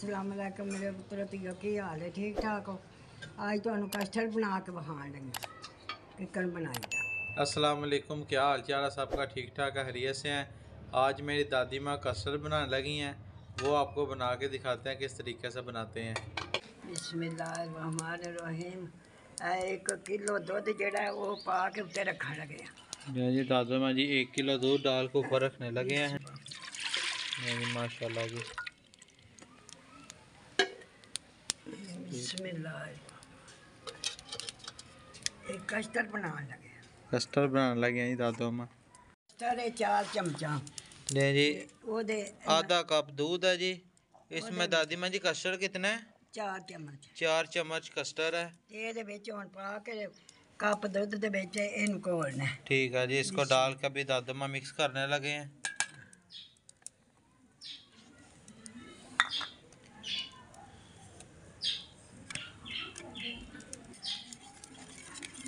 ਅਸਲਾਮ ਅਲੈਕਮ ਮੇਰੇ ਪੁੱਤਰ ਧੀਓ ਕੀ ਹਾਲ ਹੈ ਠੀਕ ਠਾਕ ਹੋ ਅੱਜ ਤੁਹਾਨੂੰ ਕਸਟਰਡ ਬਣਾ ਕੇ ਵਿਖਾਉਣ ਲੱਗੀ ਕਿੱਕਣ ਬਣਾਈਦਾ अस्सलाम वालेकुम क्या हाल चाल है सबका ठीक ठाक है हरियत से हैं आज मेरी दादी माँ कस्टर्ड बनाने लगी हैं वो आपको बना के दिखाते हैं किस तरीके से बनाते हैं ਬਿਸਮਿਲ੍ਲਾਹਿਰਰਹਿਮਾਨਿਰਰਹੀਮ ਇਹ ਇੱਕ ਕਿਲੋ ਦੁੱਧ ਜਿਹੜਾ ਹੈ ਉਹ ਪਾ ਕੇ ਉੱਤੇ ਰੱਖਣ ਲੱਗੇ ਆ जी दादी माँ जी एक किलो दूध डाल के ऊपर रखने लगे हैं ये जी माशाल्लाह जी ਬਿਸਮਿਲ੍ਲਾਹ ਇਹ ਕਸਟਰਡ ਬਣਾਉਣ ਲੱਗੇ ਆ कस्टर्ड बनाने लगे हैं जी दादो माँ ਕਸਟਰਡ ਇਹ ਚਾਰ ਚਮਚਾ ले जी ਉਹਦੇ आधा कप दूध है जी इसमें दादी माँ जी कस्टर्ड कितना है ਚਾਰ ਚਮਚ चार चम्मच कस्टर्ड है ਤੇ ਇਹਦੇ ਵਿੱਚ ਹੁਣ ਪਾ ਕੇ ਕੱਪ ਦੁੱਧ ਦੇ ਵਿੱਚ ਇਹਨੂੰ ਘੋਲਣਾ ਹੈ। ठीक है जी इसको डाल के अभी दादो माँ मिक्स करने लगे हैं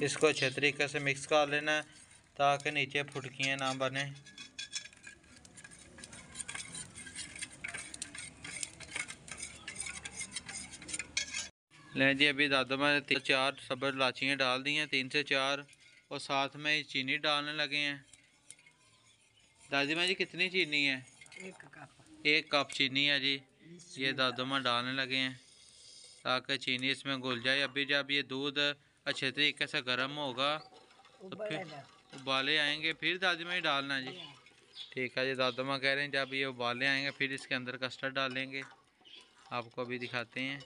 इसको अच्छे तरीके से मिक्स कर लेना है ताकि नीचे फुटकियाँ ना बने। लें जी अभी दादा मैंने चार सब्ज़ लाचियाँ डाल दी हैं तीन से चार और साथ में चीनी डालने लगे हैं। दादी मैं जी कितनी चीनी है? एक कप। एक कप चीनी है जी। ये दादा माँ डालने लगे हैं ताकि चीनी इसमें घुल जाए। अभी जब ये दूध अच्छे तरीके से गर्म होगा ਉਬਲੇਗਾ उबाले आएंगे फिर दादी माँ ही डालना है जी ठीक है जी दादो माँ कह रहे हैं जब ये उबाले आएंगे फिर इसके अंदर कस्टर्ड डालेंगे आपको अभी दिखाते हैं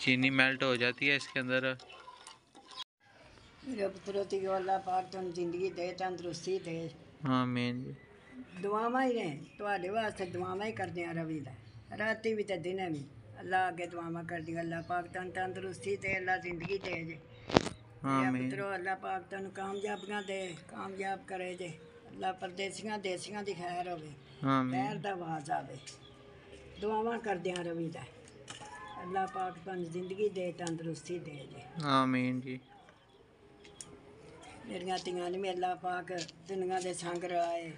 चीनी मेल्ट हो जाती है इसके अंदर ਮੇਰੇ ਪੁੱਤਰੋ ਤੇ ਅੱਲਾਹ ਪਾਕ ਤੁਹਾਨੂੰ ਜ਼ਿੰਦਗੀ ਦੇ ਤੰਦਰੁਸਤੀ ਦੇ हाँ मेन जी ਦੁਆਵਾਂ ਹੀ ਨੇ ਤੁਹਾਡੇ ਵਾਸਤੇ ਦੁਆਵਾਂ ਹੀ ਕਰਦੇ ਆ ਰਵੀ ਦਾ ਰਾਤੀ ਵੀ ਤੇ ਦਿਨੇ ਵੀ अल्लाह अगे दुआवा कर दी अल्लाह पाक तन तंदरुस्ती दे अल्लाह ज़िंदगी दे जे पुत्रो अल्लाह पाक तन कामयाबियाँ दे कामयाब करे जे अल्लाह परदेसियाँ देसियाँ दी खैर होवे खैर दा आवाज़ आवे दुआवा कर दिया रवि दा अल्लाह पाक तन ज़िंदगी दे तंदरुस्ती दे जे आमीन जी मेरिया तियाँ ने अल्लाह पाक दुनिया दे संग रवाए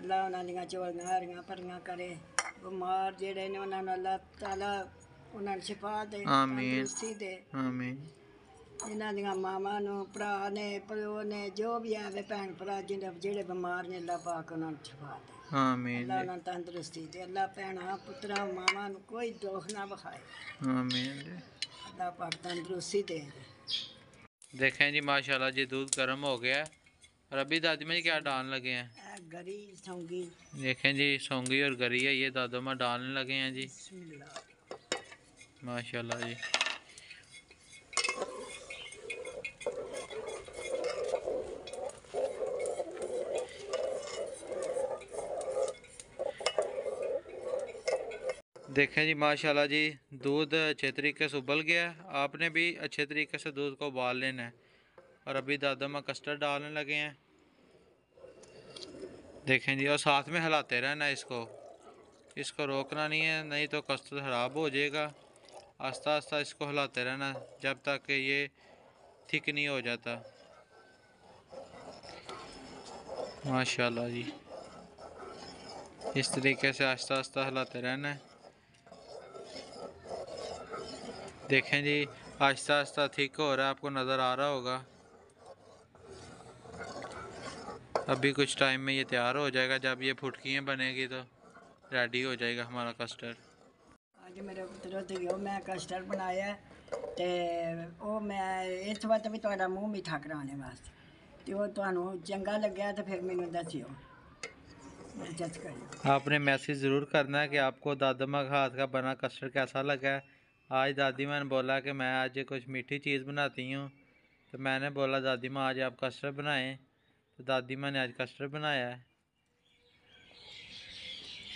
अल्लाह उन्होंने झोलियाँ हरियाँ भरियाँ करे ਬਿਮਾਰ ਜਿਹੜੇ ਨੇ ਉਹਨਾਂ ਨੂੰ ਅੱਲਾ ਤਾਲਾ ਉਹਨਾਂ ਨੂੰ ਸ਼ਿਫਾ ਦੇ ਆਮੀਨ। ਤੰਦਰੁਸਤੀ ਦੇ हाँ मेन ਇਹਨਾਂ ਦੀਆਂ ਮਾਵਾਂ ਨੂੰ ਭਰਾ ਨੇ ਪਿਓ ਨੇ ਜੋ ਵੀ ਆਵੇ ਭੈਣ ਭਰਾ ਜਿਹੜੇ ਜਿਹੜੇ ਬਿਮਾਰ ਨੇ ਅੱਲਾ ਪਾਕ ਉਹਨਾਂ ਨੂੰ ਸ਼ਿਫਾ ਦੇ हाँ मेन ਅੱਲਾ जी ਉਹਨਾਂ ਨੂੰ ਤੰਦਰੁਸਤੀ ਦੇ ਅੱਲਾ ਭੈਣਾਂ ਪੁੱਤਰਾਂ ਮਾਵਾਂ ਨੂੰ ਕੋਈ ਦੁੱਖ ਨਾ ਵਿਖਾਏ हाँ मेन जी ਅੱਲਾ ਪਾਕ ਤੰਦਰੁਸਤੀ ਦੇ देखें जी माशाल्लाह जी दूध गर्म हो गया है और अभी दादी में क्या डालने लगे हैं देखे देखें जी सौगी और गरी है ये दादो माँ डालने लगे हैं जी। माशाल्लाह जी। देखें जी माशाल्लाह जी दूध अच्छे तरीके से उबल गया। आपने भी अच्छे तरीके से दूध को उबाल लेना है। और अभी दादा माँ कस्टर्ड डालने लगे हैं। देखें जी, और साथ में हिलाते रहना इसको। इसको रोकना नहीं है, नहीं तो कस्टर्ड ख़राब हो जाएगा। आस्ता आस्ता इसको हिलाते रहना, जब तक कि ये थिक नहीं हो जाता। माशाल्लाह जी। इस तरीके से आस्ता आस्ता हिलाते रहना। है देखें जी आहिस्ता आहिस्ता ठीक हो रहा है, आपको नज़र आ रहा होगा। अभी कुछ टाइम में ये तैयार हो जाएगा जब ये फुटकियाँ बनेगी तो रेडी हो जाएगा हमारा कस्टर्ड ਅੱਜ ਮੇਰੇ ਪੁੱਤਰੋ ਤੇ ਮੈਂ ਕਸਟਰਡ ਬਣਾਇਆ ਹੈ ਤੇ ਉਹ ਮੈਂ ਇਸ ਵਾਰ ਵੀ ਤੁਹਾਡਾ ਮੂੰਹ ਮਿੱਠਾ ਕਰਾਉਣੇ ਵਾਸਤੇ ਤੇ ਉਹ ਤੁਹਾਨੂੰ ਚੰਗਾ ਲੱਗਿਆ ਤਾਂ ਫਿਰ ਮੈਨੂੰ ਦੱਸਿਓ ਮੈਂ ਜੱਜ ਕਰਿਓ आपने मैसेज ज़रूर करना है कि आपको दादमा का हाथ का बना कस्टर्ड कैसा लगा है आज दादी माँ ने बोला कि मैं आज कुछ मीठी चीज़ बनाती हूँ तो मैंने बोला दादी माँ आज आप कस्टर्ड बनाएं तो दादी माँ ने आज कस्टर्ड बनाया है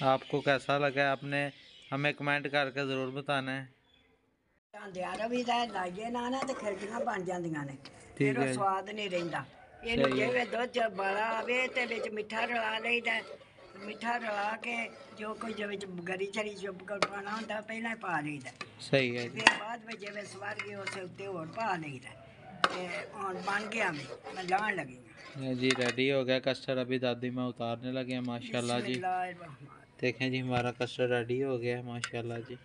आपको कैसा लगा है आपने हमें कमेंट करके ज़रूर बताना है ਧਿਆਨ ਰਵੀ ਦਾ ਲਾਗੇ ਨਾ ਨਾ ਤੇ ਖਿਰਕੀਆਂ ਬਣ ਜਾਂਦੀਆਂ ਨੇ ਠੀਕ ਫਿਰ ਹੈ ਉਹ ਜੀ। ਸਵਾਦ ਨਹੀਂ ਰਹਿੰਦਾ ਇਹਨੂੰ ਸਹੀ ਹੈ। ਜਿਵੇਂ ਦੁੱਧ ਚ ਬੜਾ ਆਵੇ ਤੇ ਵਿੱਚ ਮਿੱਠਾ ਰਲਾ ਲਈਦਾ ਮਿੱਠਾ ਰਲਾ ਕੇ ਜੋ ਕੋਈ ਜਿਵੇਂ ਵਿੱਚ ਗਰੀ ਚਰੀ ਚੁੱਪ ਕਰ ਪਾਣਾ ਹੁੰਦਾ ਪਹਿਲਾਂ ਹੀ ਪਾ ਲਈਦਾ सही है जी ਫਿਰ ਬਾਅਦ ਵਿੱਚ ਜਿਵੇਂ ਸਵਾਰ ਗਏ ਉਸ ਉੱਤੇ ਹੋਰ ਪਾ ਲਈਦਾ ਤੇ ਹੁਣ ਬਣ ਗਿਆ ਮੈਂ ਮੈਂ ਲਾਣ ਲੱਗੀ ਹਾਂ ये जी रेडी हो गया कस्टर्ड अभी दादी माँ उतारने लगे हैं माशाल्लाह जी। देखें जी हमारा कस्टर्ड रेडी हो गया है माशाल्लाह जी।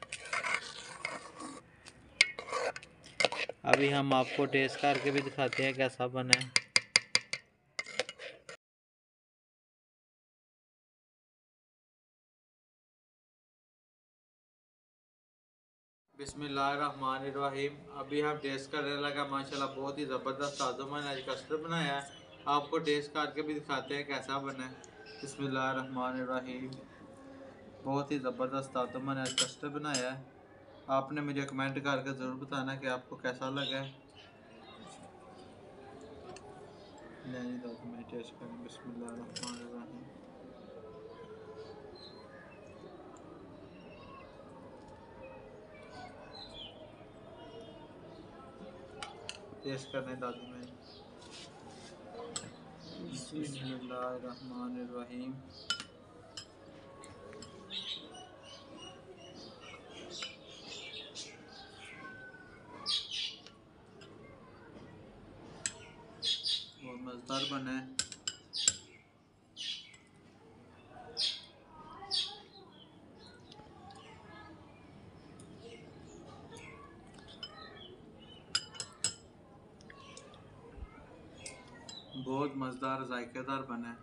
अभी हम आपको टेस्ट करके भी दिखाते हैं कैसा बना है। बिस्मिल्लाहिर्रहमानिर्रहीम। अभी हम टेस्ट करने लगा माशाल्लाह बहुत ही ज़बरदस्त ताज़ा मैंने आज कस्टर्ड बनाया है। आपको टेस्ट करके भी दिखाते हैं कैसा बना है। बिस्मिल्लाहिर्रहमानिर्रहीम। बहुत ही ज़बरदस्त ताज़ा मैंने आज कस्टर्ड बनाया है। आपने मुझे कमेंट करके ज़रूर बताना कि आपको कैसा लगा है। मैं टेस्ट करने दादी में बिस्मिल्लाहिर्रहमानिर्रहीम बहुत मज़ेदार बने। बहुत मज़ेदार जायकेदार बना। है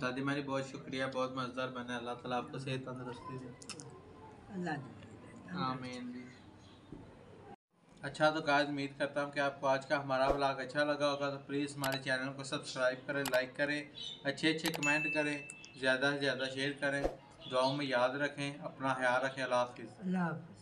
दादी मेरी बहुत शुक्रिया बहुत मज़ेदार बना। है अल्लाह ताला आपको सेहत तंदुरुस्ती दे। आमीन जी। अच्छा तो गाइस उम्मीद करता हूँ कि आपको आज का हमारा व्लॉग अच्छा लगा होगा। तो प्लीज़ हमारे चैनल को सब्सक्राइब करें लाइक करें अच्छे अच्छे कमेंट करें। ज़्यादा से ज़्यादा शेयर करें दुआओं में याद रखें अपना ख्याल रखें अल्लाह हाफिज़।